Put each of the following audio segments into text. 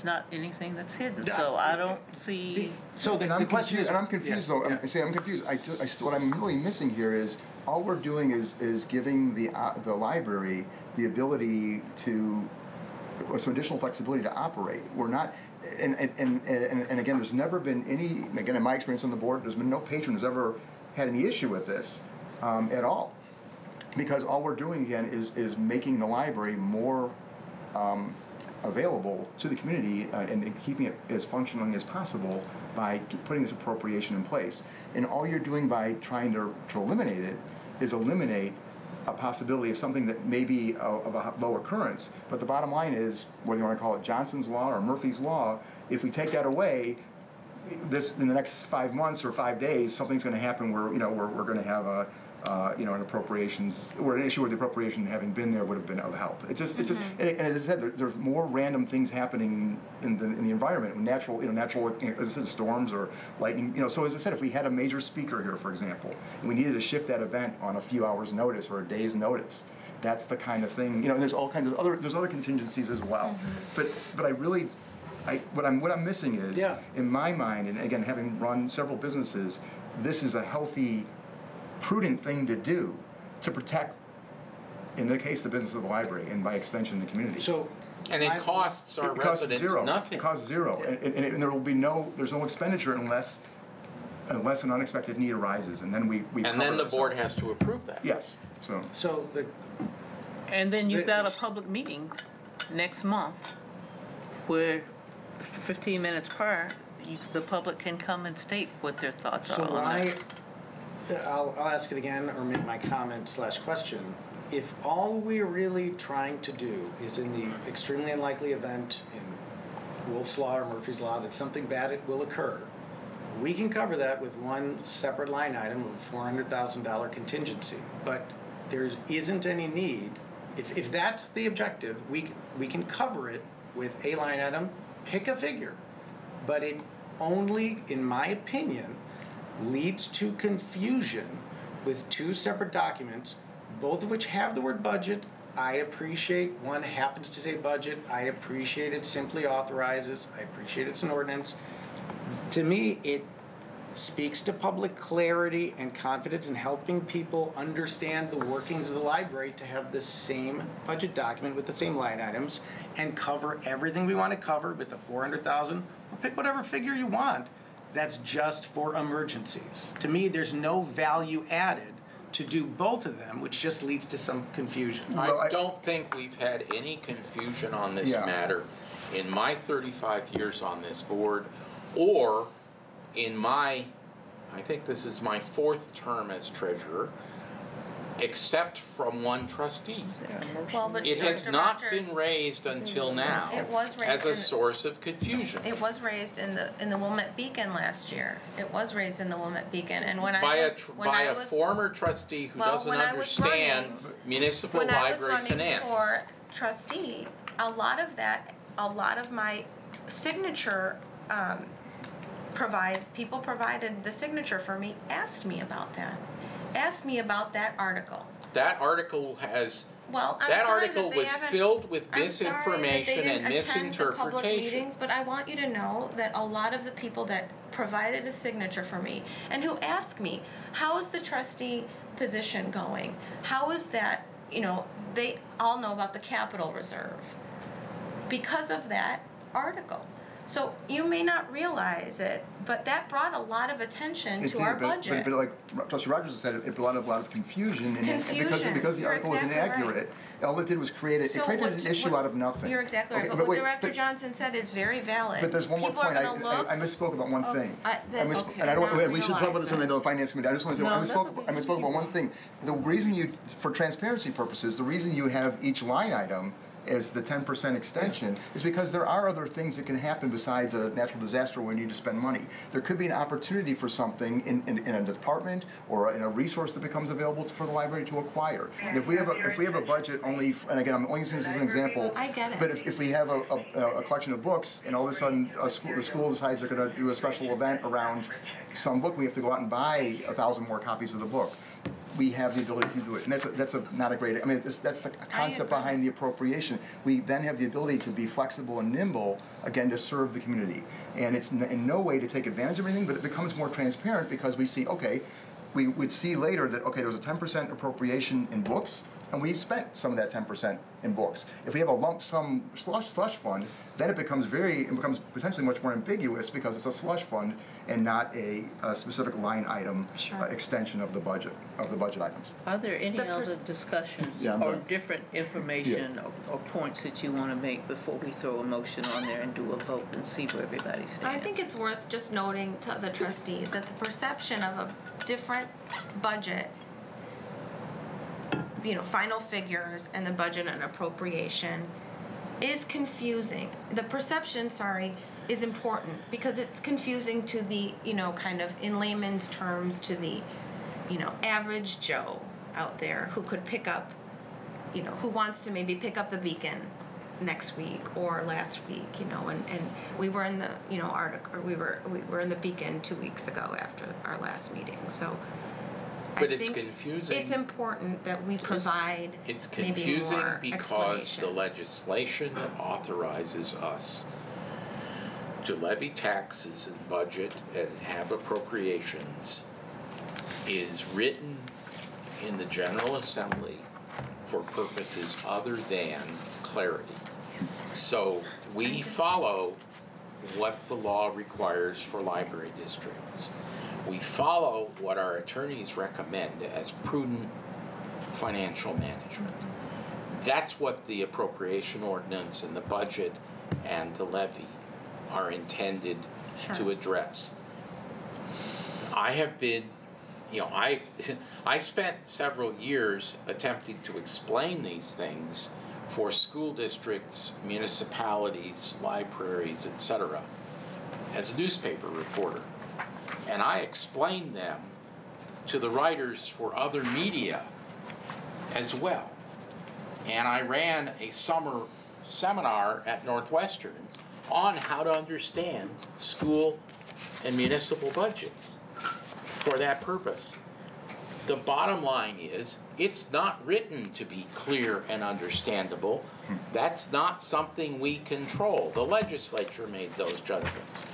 it's not anything that's hidden, Yeah. so I don't see, So the, the I'm question confused, is. and I'm confused yeah, though, I'm, yeah. see, I'm confused, I, ju- I st- what I'm really missing here is, all we're doing is, is giving the, uh, the library the ability to, or some additional flexibility to operate. We're not, and, and, and, and, and again, there's never been any, again, in my experience on the board, there's been no patron who's ever had any issue with this, um, at all. Because all we're doing again is, is making the library more, um, available to the community uh, and, keeping it as functioning as possible by putting this appropriation in place. And all you're doing by trying to, to eliminate it is eliminate a possibility of something that may be uh, of a low occurrence. But the bottom line is, whether you want to call it Johnson's Law or Murphy's Law, if we take that away, this in the next five months or five days, something's going to happen where you know we're, we're going to have a uh, you know an appropriations or an issue where the appropriation having been there would have been of help. It's just it's just and, and as I said, there, there's more random things happening in the in the environment, natural you know natural you know, as I said, storms or lightning. You know, so as I said, if we had a major speaker here, for example, and we needed to shift that event on a few hours' notice or a day's notice. That's the kind of thing, you know. And there's all kinds of other there's other contingencies as well, but but I really I, what I'm what I'm missing is, Yeah. in my mind, and again, having run several businesses, this is a healthy, prudent thing to do to protect, in the case, the business of the library, and by extension, the community. So. And it costs our it costs residents zero. nothing. It costs zero, and, and, and there will be no there's no expenditure unless unless an unexpected need arises, and then we we. And then the board has to approve that. Yes. So. So the, and then you've The- got a public meeting next month where fifteen minutes prior, you, the public can come and state what their thoughts so are on I, that. I'll, I'll ask it again or make my comment slash question. If all we're really trying to do is in the extremely unlikely event in Wolf's Law or Murphy's Law that something bad will occur, we can cover that with one separate line item of four hundred thousand dollar contingency. But there isn't any need, if, if that's the objective, we, we can cover it with a line item, pick a figure. But it only, in my opinion, leads to confusion with two separate documents, both of which have the word budget. I appreciate one happens to say budget. I appreciate it simply authorizes. I appreciate it's an ordinance. To me, it speaks to public clarity and confidence in helping people understand the workings of the library to have the same budget document with the same line items and cover everything we want to cover with the 400,000 or pick whatever figure you want that's just for emergencies. To me, there's no value added to do both of them, which just leads to some confusion. Well, I- I don't think we've had any confusion on this Yeah. matter in my thirty-five years on this board, or in my, I think this is my fourth term as treasurer, except from one trustee. Is there a motion? Well, but It has Dr. not Rogers- been raised until now. It was raised As a in- source of confusion. It was raised in the, in the Wilmette Beacon last year. It was raised in the Wilmette Beacon, and when By I a, was, tr- when by I a was, former trustee who Well, doesn't when I was understand running- municipal when I was library running finance. for trustee, a lot of that, a lot of my signature, um, provide, people provided the signature for me, asked me about that. Asked me about that article. That article has, Well, I'm that sorry article that they was filled with I'm sorry that they misinformation didn't and the public misinterpretation. meetings, but I want you to know that a lot of the people that provided a signature for me and who asked me, how is the trustee position going? How is that, you know, they all know about the capital reserve because of that article. So you may not realize it, but that brought a lot of attention It to did, our but, budget. But, but like Trustee Rogers said, it brought a lot of confusion, and because Confusion. because the You're article was exactly right. inaccurate, all it did was create it. So it created what- an issue what- out of nothing. You're exactly right, Okay, but what wait, Director but- Johnson said is very valid. But there's one more People point. are I, I. I misspoke about one Oh, thing. Uh, I- I that's okay. and I don't. Wait, we should talk about this in the finance committee. I just want to say. No, I misspoke. okay. I misspoke about one thing. The reason you, for transparency purposes, the reason you have each line item as the 10% extension is because there are other things that can happen besides a natural disaster when you need to spend money. There could be an opportunity for something in, in, in a department or in a resource that becomes available for the library to acquire. And if we have a, if we have a budget only, f- and again, I'm only using this as an example. I get it. But if, if we have a, a, a collection of books and all of a sudden a school, the school decides they're gonna do a special event around some book, we have to go out and buy a thousand more copies of the book. We have the ability to do it. And that's, a- that's a, not a great, I mean, that's, that's the concept behind the appropriation. We then have the ability to be flexible and nimble, again, to serve the community. And it's n- in no way to take advantage of anything, but it becomes more transparent because we see, okay, we would see later that, okay, there was a ten percent appropriation in books, and we spent some of that ten percent in books. If we have a lump sum slush, slush fund, then it becomes very, it becomes potentially much more ambiguous because it's a slush fund and not a, a specific line item Sure. uh, extension of the budget, of the budget items. Are there any The other discussions Yeah, or done. different information or, or points that you wanna make before we throw a motion on there and do a vote and see where everybody stands? I think it's worth just noting to the trustees that the perception of a different budget, you know, final figures and the budget and appropriation is confusing. The perception, sorry, is important because it's confusing to the, you know, kind of in layman's terms to the, you know, average Joe out there who could pick up, you know, who wants to maybe pick up the beacon next week or last week, you know, and, and we were in the, you know, article, or we were, we were in the beacon two weeks ago after our last meeting, so. I But it's think confusing. It's important that we provide It's maybe confusing because the legislation that authorizes us to levy taxes and budget and have appropriations is written in the General Assembly for purposes other than clarity. So we follow what the law requires for library districts. We follow what our attorneys recommend as prudent financial management. That's what the appropriation ordinance and the budget and the levy are intended to address. I have been, you know, I, I spent several years attempting to explain these things for school districts, municipalities, libraries, etc., as a newspaper reporter. And I explained them to the writers for other media as well. And I ran a summer seminar at Northwestern on how to understand school and municipal budgets for that purpose. The bottom line is, it's not written to be clear and understandable. Hmm. That's not something we control. The legislature made those judgments.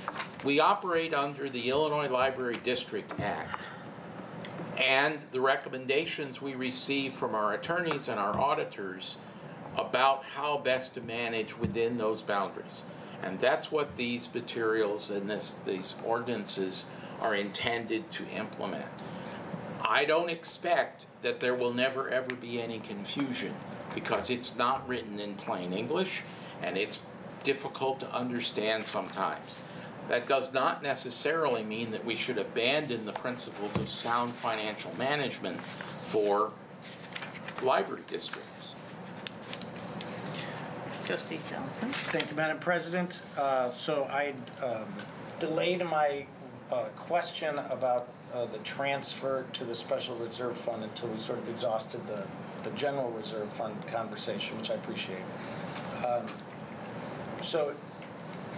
We operate under the Illinois Library District Act. And the recommendations we receive from our attorneys and our auditors about how best to manage within those boundaries. And that's what these materials and this, these ordinances are intended to implement. I don't expect that there will never ever be any confusion because it's not written in plain English and it's difficult to understand sometimes. That does not necessarily mean that we should abandon the principles of sound financial management for library districts. Trustee Johnson? Thank you, Madam President. Uh, So I um, delayed my uh, question about uh, the transfer to the special reserve fund until we sort of exhausted the, the general reserve fund conversation, which I appreciate. Um, So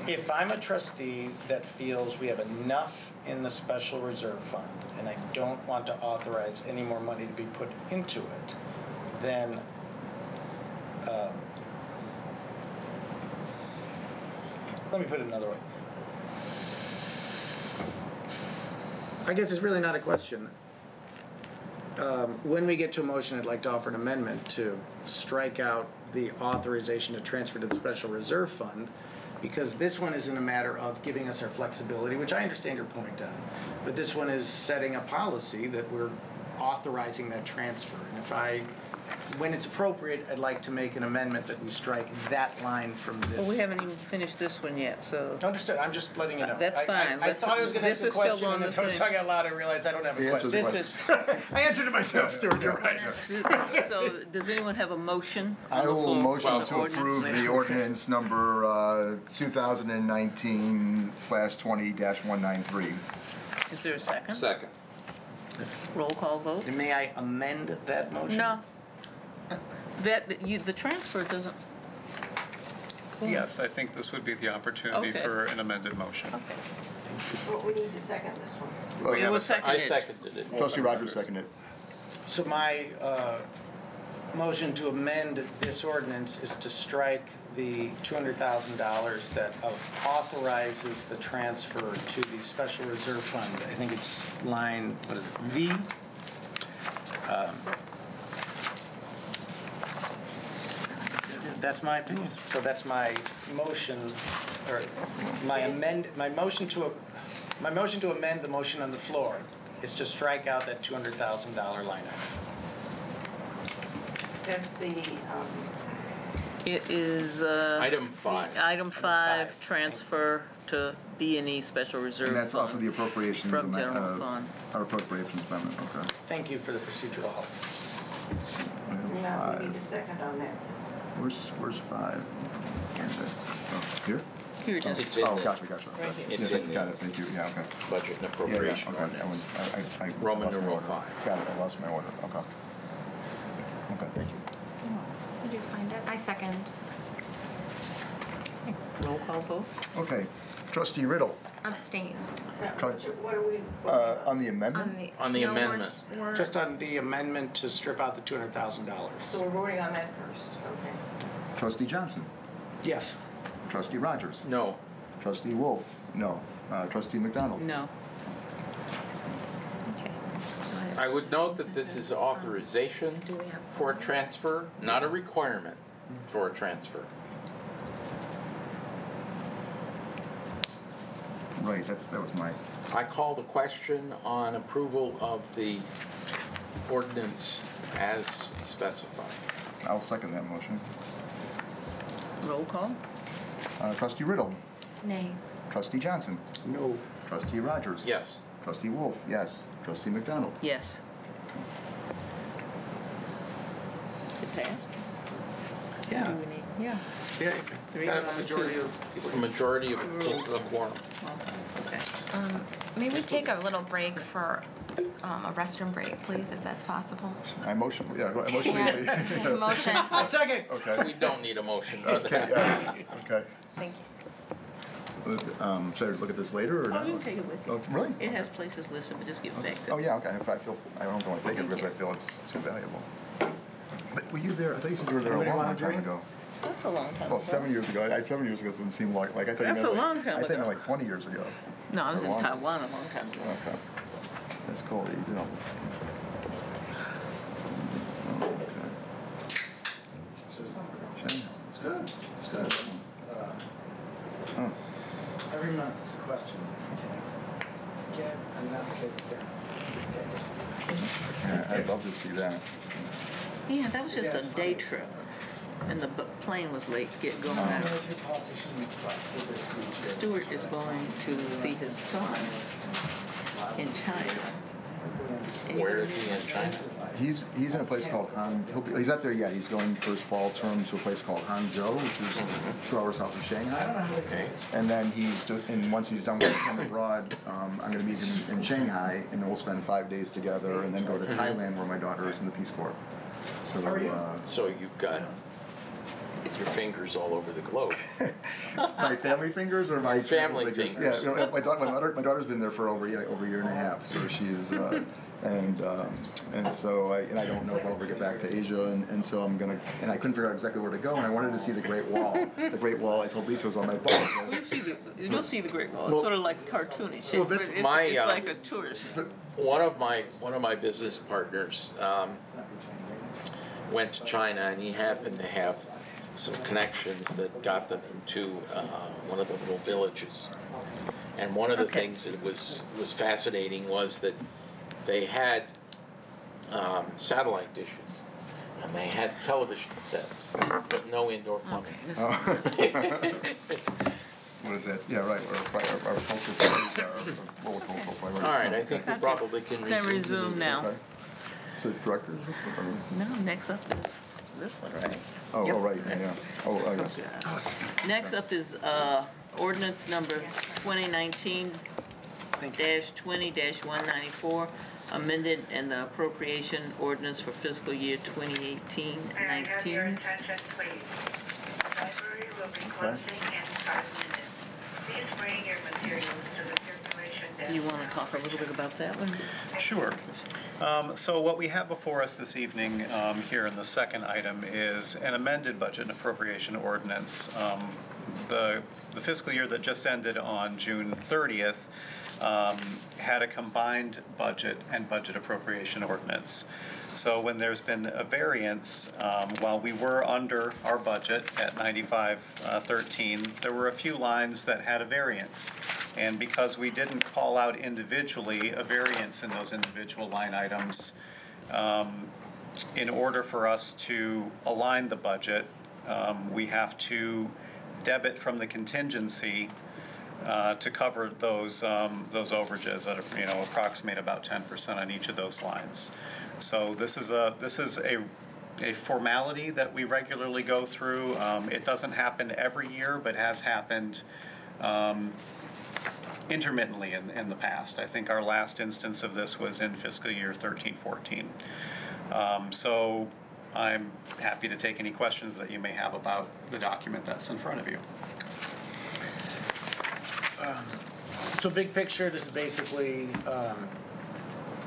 if I'm a trustee that feels we have enough in the special reserve fund and I don't want to authorize any more money to be put into it, then um, let me put it another way. I guess it's really not a question. Um, when we get to a motion, I'd like to offer an amendment to strike out the authorization to transfer to the special reserve fund, because this one isn't a matter of giving us our flexibility, which I understand your point on, but this one is setting a policy that we're authorizing that transfer. And if I, when it's appropriate, I'd like to make an amendment that we strike that line from this. Well, we haven't even finished this one yet, so. Understood, I'm just letting you know. That's I- I- fine. I Let's- thought I was gonna this ask a is still question, on and the as I was thing. talking out loud, I realized I don't have a The answer's question. This is, I answered to myself, Stuart, you're right. so, does anyone have a motion? on I the will floor motion for the to ordinance? approve the ordinance number uh, 2019 slash 20 dash 193. Is there a second? Second. Roll call vote? And May I amend that motion? No. That, you, the transfer doesn't. Yes, I think this would be the opportunity Okay. for an amended motion. Okay. Well, we need to second this one. We have a second. I seconded. seconded it. Trustee Rogers seconded. It. So my uh, motion to amend this ordinance is to strike the $200,000 that authorizes the transfer to the special reserve fund. I think it's line, what is it, V? Um, That's my opinion. So that's my motion, or my amend, my motion to, my motion to amend the motion on the floor is to strike out that $200,000 line item. That's the, um, It is, uh. Item five. Item five, five. transfer to B and E Special Reserve And that's off of the appropriations. From amendment, general uh, fund. Our appropriations amendment, okay. Thank you for the procedural help. Item now we need a five. second on that. Where's, where's five? Oh, Here? Here it is. It's in Oh, the gotcha, gotcha. Right here. It's Yeah, in Got the- it, thank you, yeah, okay. budget and Yeah, yeah, appropriation okay. I ordinance. was- I- I- I Roman lost my numeral order. five. Got it, I lost my order, okay. Okay, thank you. Did you find it? I second. Roll call vote? Okay, trustee Riddle, Abstain. That- Try- What are we? uh, on the On amendment? the. On the no, we're- amendment. We're. Just on the amendment to strip out the $200,000. So we're voting on that first, okay. Trustee Johnson, Yes. trustee Rogers, No, trustee Wolf, no. Uh, trustee McDonald? No. Okay. So I would note that this is authorization Do we have? for a transfer, not a requirement for a transfer. Right, that's, that was my, I call the question on approval of the ordinance as specified. I'll second that motion. Roll call? Uh, trustee Riddle, Nay. trustee Johnson, No. trustee Rogers. Yes. Trustee Wolf, yes. Trustee McDonald? Yes. It passed? Yeah. Do we need- Yeah. Yeah, Three got a majority two. of people. A majority of the quorum. Okay. Um, may we take a little break for, um, a restroom break, please, if that's possible? I motion, yeah, I motion. Yeah. Motion. A second. Okay. We don't need a motion for okay, that. okay. Thank you. Um, should I look at this later or Oh, not? you can take it with you. Oh, really? It has places listed, but just give it back to. Oh, yeah, okay, if I feel, I don't want to take it because I feel it's too valuable. But were you there, I thought you said you were there a long, long time drink? ago. That's a long time ago. Well, seven years ago, I, seven years ago doesn't seem like, like I thought you That's meant a like- long time I think ago. like twenty years ago. No, I was Or in longer. Taiwan a long time ago. Okay. That's cool, that you do know. Oh, okay. Shame. It's good. It's good. Uh, oh, Every month it's a question. Get enough kids there. yeah, I'd love to see that. Yeah, that was just a day trip. And the plane was late to get going out. There's your politicians, but for this group. Stuart is going to see his son in China. Where is he in China? He's, he's in a place called Han, he'll be, he's not there yet, he's going for his fall term to a place called Hangzhou, which is two hours south of Shanghai. Okay. And then he's, do- and once he's done with him abroad, um, I'm gonna meet him in Shanghai, and we'll spend five days together, and then go to Thailand where my daughter is in the Peace Corps. So, uh, So you've got your fingers all over the globe. my family fingers or my Family Yeah, fingers. you know, my daughter, my daughter, my daughter's been there for over, yeah, over a year and a half, so she's, uh, and, um, and so, I, and I don't know if I'll ever get back to Asia, and, and so I'm gonna, and I couldn't figure out exactly where to go, and I wanted to see the Great Wall. The Great Wall, I told Lisa was on my bucket You'll list. see the, you'll see the Great Wall. It's Well- sort of like cartoonish. shape, Well, that's it's, my, it's uh, like a tourist. One of my one of my business partners um, went to China, and he happened to have some connections that got them into uh, one of the little villages. And one of the Okay. things that was was fascinating was that they had um, satellite dishes, and they had television sets, but no indoor plumbing. Okay. this- Oh. What is that? Yeah, right, our, our, our cultural priorities are, what we're cultural priorities. All right, I think we probably can Can resume. resume now. Okay. So directors? No, next up is this one, right? Oh, Yep. oh, right, yeah, yeah. Oh, oh, yes. Next up is, uh, ordinance number 2019-20-194, amended and the appropriation ordinance for fiscal year 2018-19. May I have your attention, please? The library will be closing in five minutes. Please bring your materials to the circulation desk You want to talk a little bit about that one? Sure. Um, So what we have before us this evening um, here in the second item is an amended budget and appropriation ordinance. Um, The the fiscal year that just ended on June 30th um, had a combined budget and budget appropriation ordinance. So when there's been a variance, um, while we were under our budget at 9513, there were a few lines that had a variance. And because we didn't call out individually a variance in those individual line items, um, in order for us to align the budget, um, we have to debit from the contingency uh, to cover those, um, those overages that, you know, approximate about 10% on each of those lines. So this is a, this is a, a formality that we regularly go through. Um, It doesn't happen every year, but has happened um, intermittently in, in the past. I think our last instance of this was in fiscal year 13, 14. Um, So I'm happy to take any questions that you may have about the document that's in front of you. So big picture, this is basically um,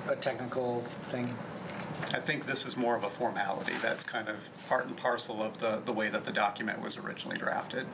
a technical thing. I think this is more of a formality. That's kind of part and parcel of the, the way that the document was originally drafted.